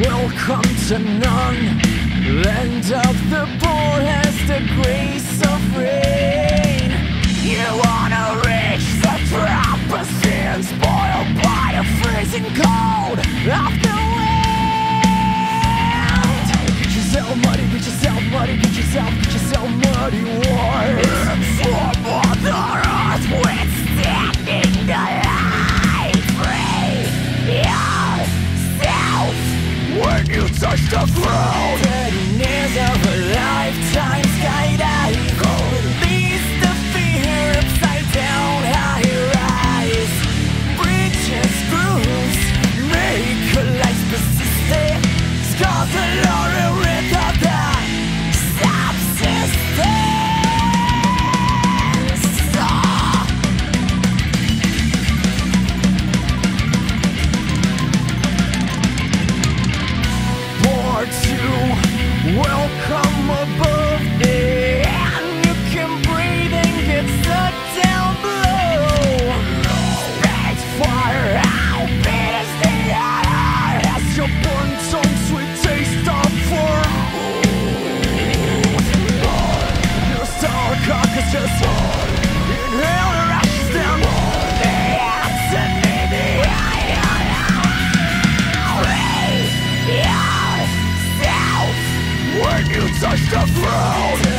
is to none. Land of the poor has the grace of rain. You wanna reach the trap, but sin spoiled by the freezing cold of ground the throne